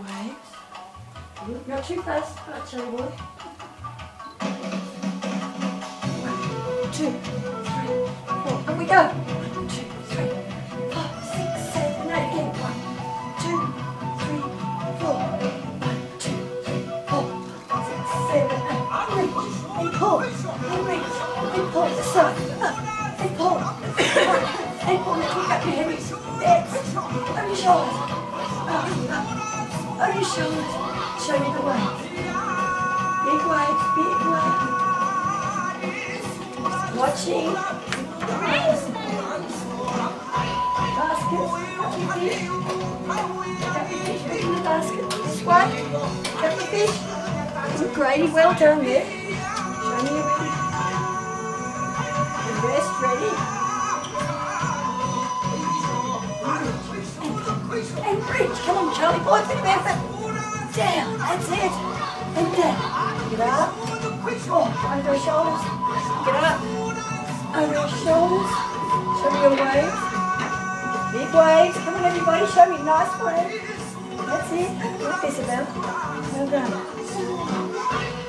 waves. Not too fast, Charlie boy. One, two, three, four. Up we go. One, two, three, five, six, seven, eight. Again. One, two, three, four. One, two, three, four, six, seven, eight. Reach and pull and reach and pull. Side. Up and pull. and pull. Now pick up your head. That's on your shoulders. Up, up. On your shoulders. Show me the way. Be quiet, be quiet. Watching. Couple fish. Couple fish. In the basket. Way. Couple fish. Well done there. Show me. The rest ready. And. Come on, Charlie boy. Bit of effort. Down. That's it. And down. Get up. Oh, over your shoulders. Get up. Over your shoulders. Show me your waves. Big waves. Come on, everybody. Show me nice waves. That's it. This about. Well done.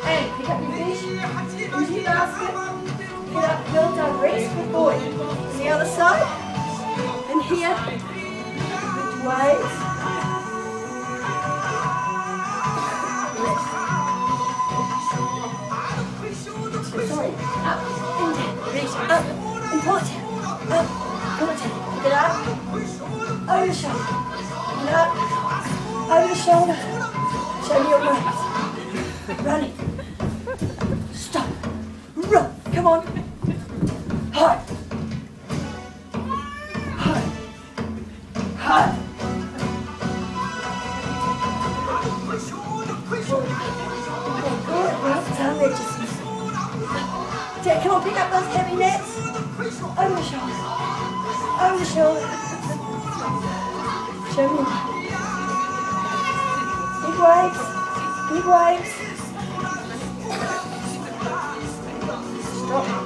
And pick up your fish. Into your basket. Get up. Well done. Reese. Good boy. On the other side. And here. Good waves. Up and down. Reach up and pull down. Up, pull. Get up. Over the shoulder. Up. Over the shoulder. Show me your. Running. Come on, pick up those heavy nets. Over the shoulder. Over the shoulder. Show me. Big waves. Big waves. Stop.